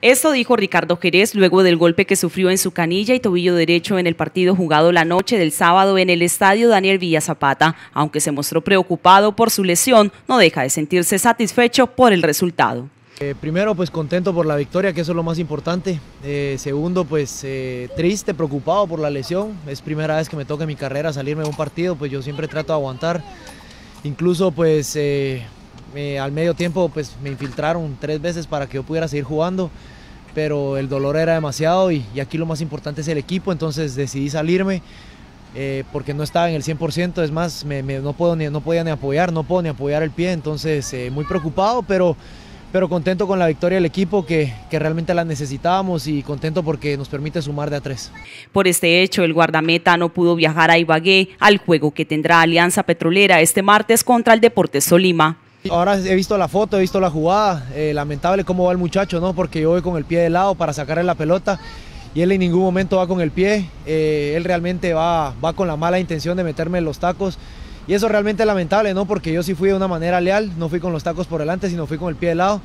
Esto dijo Ricardo Jerez luego del golpe que sufrió en su canilla y tobillo derecho en el partido jugado la noche del sábado en el estadio Daniel Villa Zapata. Aunque se mostró preocupado por su lesión, no deja de sentirse satisfecho por el resultado. Eh, primero, pues contento por la victoria, que eso es lo más importante. Eh, segundo, pues eh, triste, preocupado por la lesión. Es primera vez que me toca en mi carrera salirme de un partido, pues yo siempre trato de aguantar. Incluso, pues al medio tiempo, pues me infiltraron tres veces para que yo pudiera seguir jugando, pero el dolor era demasiado y, aquí lo más importante es el equipo, entonces decidí salirme. porque no estaba en el 100%, es más, no, puedo ni, no podía ni apoyar, no puedo ni apoyar el pie, entonces muy preocupado, pero pero contento con la victoria del equipo que, que, realmente la necesitábamos y contento porque nos permite sumar de a tres. Por este hecho, el guardameta no pudo viajar a Ibagué al juego que tendrá Alianza Petrolera este martes contra el Deportes Solima. Ahora he visto la foto, he visto la jugada, eh, lamentable cómo va el muchacho, ¿no? porque yo voy con el pie de lado para sacarle la pelota y él en ningún momento va con el pie, eh, él realmente va, va con la mala intención de meterme en los tacos y eso es realmente lamentable, ¿no? Porque yo sí fui de una manera leal, no fui con los tacos por delante, sino fui con el pie de lado.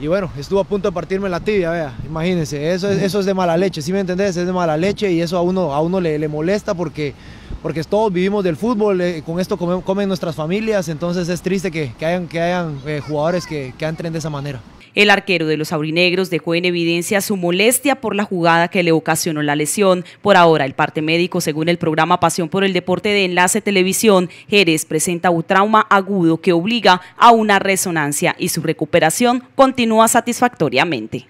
Y bueno, estuvo a punto de partirme la tibia, vea, imagínense, eso es, eso es de mala leche, ¿sí me entendés? Es de mala leche y eso a uno, a uno le, le molesta porque, porque todos vivimos del fútbol, eh, con esto comen, nuestras familias, entonces es triste que, hayan, que hayan eh, jugadores que, que entren de esa manera. El arquero de los aurinegros dejó en evidencia su molestia por la jugada que le ocasionó la lesión. Por ahora, el parte médico, según el programa Pasión por el Deporte de Enlace Televisión, Jerez presenta un trauma agudo que obliga a una resonancia y su recuperación continúa satisfactoriamente.